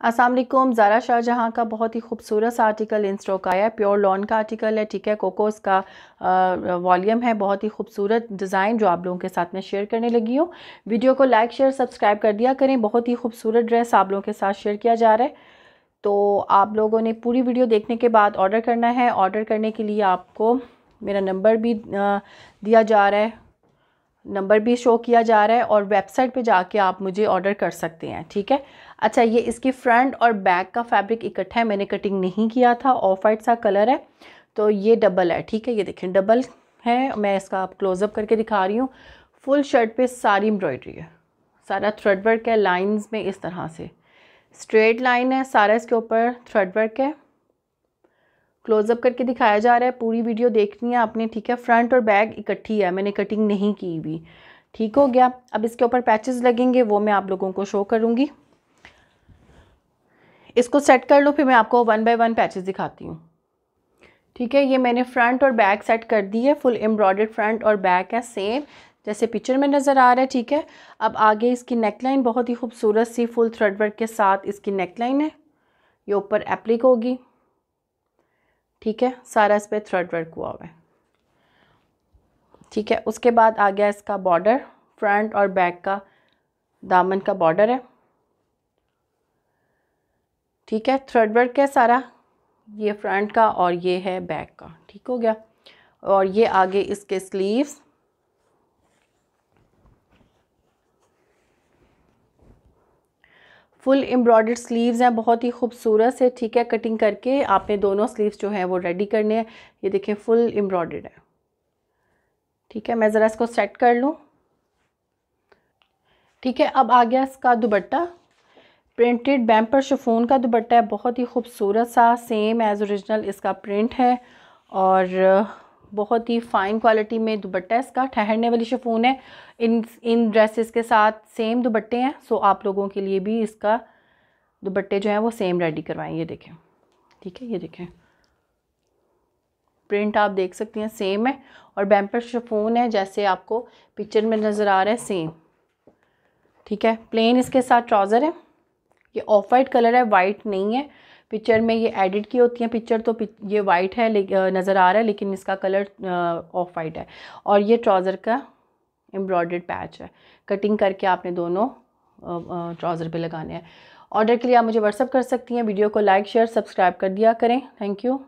असलम, ज़ारा शाहजहाँ का बहुत ही खूबसूरत सा आर्टिकल इन स्टॉक आया है। प्योर लॉन का आर्टिकल है, ठीक है? कोकोस का वॉल्यूम है, बहुत ही खूबसूरत डिज़ाइन जो आप लोगों के साथ में शेयर करने लगी हूँ। वीडियो को लाइक, शेयर, सब्सक्राइब कर दिया करें। बहुत ही खूबसूरत ड्रेस आप लोगों के साथ शेयर किया जा रहा है। तो आप लोगों ने पूरी वीडियो देखने के बाद ऑर्डर करना है। ऑर्डर करने के लिए आपको मेरा नंबर भी दिया जा रहा है। नंबर भी शो किया जा रहा है और वेबसाइट पे जाके आप मुझे ऑर्डर कर सकते हैं, ठीक है? अच्छा ये इसकी फ्रंट और बैक का फैब्रिक इकट्ठा है, मैंने कटिंग नहीं किया था, ऑफ़ वाइट सा कलर है तो ये डबल है, ठीक है? ये देखें डबल है, मैं इसका आप क्लोज़अप करके दिखा रही हूँ। फुल शर्ट पे सारी एम्ब्रॉयडरी है, सारा थ्रेड वर्क है लाइंस में इस तरह से। स्ट्रेट लाइन है, सारा इसके ऊपर थ्रेड वर्क है। क्लोज़अप करके दिखाया जा रहा है। पूरी वीडियो देखनी है आपने, ठीक है? फ्रंट और बैक इकट्ठी है। मैंने कटिंग नहीं की भी ठीक हो गया? अब इसके ऊपर पैचेस लगेंगे, वो मैं आप लोगों को शो करूँगी। इसको सेट कर लो, फिर मैं आपको वन बाय वन पैचेस दिखाती हूँ। ठीक है? ये मैंने फ्रंट और बैक सेट कर दी है। फुल एम्ब्रॉयड फ्रंट और बैक है सेम जैसे पिक्चर में नज़र आ रहा है, ठीक है? अब आगे इसकी नेकलाइन बहुत ही खूबसूरत सी फुल थ्रेड वर्क के साथ इसकी नेकलाइन है। ये ऊपर एप्लिक होगी। ठीक है? सारा इस पर थ्रेड वर्क हुआ हुआ है। ठीक है? उसके बाद आ गया इसका बॉर्डर फ्रंट और बैक का दामन का बॉर्डर है। ठीक है? थ्रेड वर्क है सारा। ये फ्रंट का और ये है बैक का। ठीक हो गया? और ये आगे इसके स्लीव्स फुल एम्ब्रॉयडर्ड स्लीव्स हैं, बहुत ही खूबसूरत से, ठीक है, कटिंग करके आपने दोनों स्लीव्स जो हैं वो रेडी करने हैं। ये देखें फुल एम्ब्रॉयडर्ड है। ठीक है, मैं ज़रा इसको सेट कर लूँ। ठीक है, अब आ गया इसका दुबट्टा प्रिंटेड बैम्पर शिफोन का दुबट्टा है, बहुत ही खूबसूरत सा सेम एज़ ओरिजिनल इसका प्रिंट है। और बहुत ही फ़ाइन क्वालिटी में दुबट्टा इसका। ठहरने वाली शिफोन है। इन इन ड्रेसेस के साथ सेम दुबट्टे हैं सो आप लोगों के लिए भी इसका दुबट्टे जो हैं वो सेम रेडी करवाएँ। ये देखें। ठीक है, ये देखें। प्रिंट आप देख सकती हैं सेम है। और बैम्पर शिफोन है, जैसे आपको पिक्चर में नज़र आ रहा है सेम ठीक है? प्लेन इसके साथ ट्राउज़र है। ये ऑफ़ वाइट कलर है वाइट नहीं है। पिक्चर में ये एडिट की होती हैं। पिक्चर तो ये वाइट है नज़र आ रहा है, लेकिन इसका कलर ऑफ़ वाइट है। और ये ट्राउज़र का एम्ब्रॉयड पैच है। कटिंग करके आपने दोनों ट्राउज़र पे लगाने हैं। ऑर्डर के लिए आप मुझे व्हाट्सअप कर सकती हैं। वीडियो को लाइक शेयर सब्सक्राइब कर दिया करें। Thank you